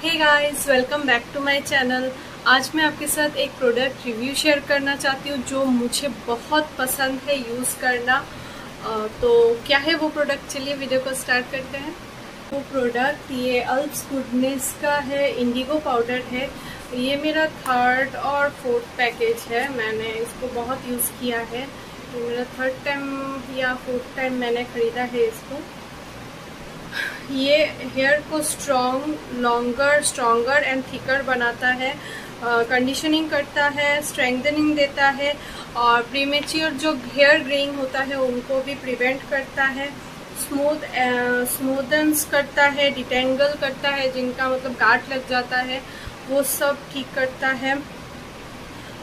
Hey guys welcome back to my channel आज मैं आपके साथ एक प्रोडक्ट रिव्यू शेयर करना चाहती हूँ जो मुझे बहुत पसंद है यूज़ करना। तो क्या है वो प्रोडक्ट चलिए वीडियो को स्टार्ट करते हैं। वो प्रोडक्ट ये अल्प्स गुडनेस का है इंडिगो पाउडर है। ये मेरा थर्ड और फोर्थ पैकेज है, मैंने इसको बहुत यूज़ किया है। ये मेरा थर्ड टाइम या फोर्थ टाइम मैंने ख़रीदा है इसको। ये हेयर को strong longer stronger and thicker बनाता है कंडीशनिंग uh, करता है स्ट्रेंथनिंग देता है और प्रीमेच्योर जो हेयर ग्रेइंग होता है उनको भी प्रिवेंट करता है। स्मूथ स्मूदन्स करता है डिटेंगल करता है जिनका मतलब गाठ लग जाता है वो सब ठीक करता है।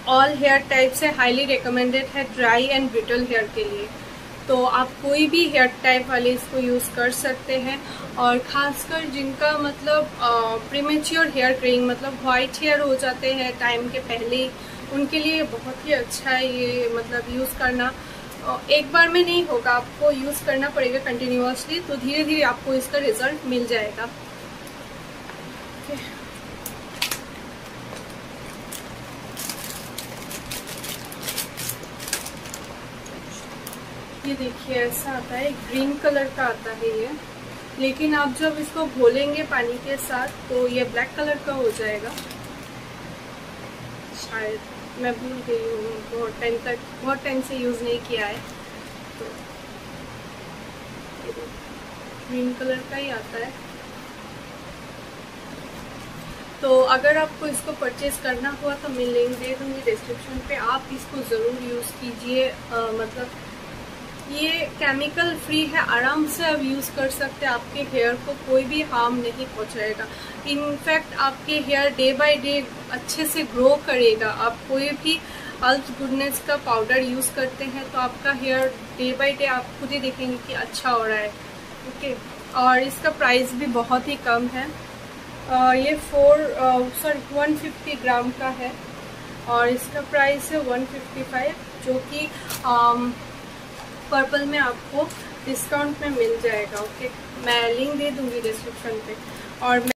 ऑल हेयर टाइप से हाईली रिकमेंडेड है ड्राई एंड ब्रिटल हेयर के लिए। तो आप कोई भी हेयर टाइप वाले इसको यूज़ कर सकते हैं। और ख़ासकर जिनका मतलब प्रीमेच्योर हेयर ग्रेइंग मतलब वाइट हेयर हो जाते हैं टाइम के पहले, उनके लिए बहुत ही अच्छा है ये मतलब यूज़ करना। एक बार में नहीं होगा, आपको यूज़ करना पड़ेगा कंटिन्यूसली तो धीरे धीरे आपको इसका रिज़ल्ट मिल जाएगा। ये देखिए, ऐसा आता है ग्रीन कलर का आता है ये। लेकिन आप जब इसको घोलेंगे पानी के साथ तो ये ब्लैक कलर का हो जाएगा। शायद, मैं भूल गई हूँ, बहुत टाइम तक, बहुत टाइम से यूज़ नहीं किया है। तो ग्रीन कलर का ही आता है। तो अगर आपको इसको परचेज करना हुआ तो मैं लिंक दे दूँगी डिस्क्रिप्शन पे। आप इसको ज़रूर यूज़ कीजिए मतलब ये केमिकल फ्री है आराम से आप यूज़ कर सकते हैं आपके हेयर को कोई भी हार्म नहीं पहुंचाएगा। इनफैक्ट आपके हेयर डे बाय डे अच्छे से ग्रो करेगा। आप कोई भी अल्थ गुडनेस का पाउडर यूज़ करते हैं तो आपका हेयर डे बाय डे आप खुद ही देखेंगे कि अच्छा हो रहा है। ओके और इसका प्राइस भी बहुत ही कम है। आ, ये four sorry one fifty gram का है। और इसका प्राइस है वन फिफ्टी फाइव जो कि पर्पल में आपको डिस्काउंट में मिल जाएगा ओके मैं लिंक दे दूँगी डिस्क्रिप्शन पे। और मैं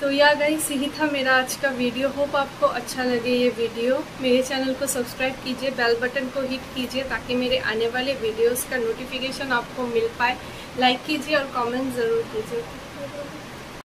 तो या गई यही था मेरा आज का वीडियो होप आपको अच्छा लगे ये वीडियो मेरे चैनल को सब्सक्राइब कीजिए बेल बटन को हिट कीजिए, ताकि मेरे आने वाले वीडियोस का नोटिफिकेशन आपको मिल पाए। लाइक कीजिए और कमेंट ज़रूर कीजिए।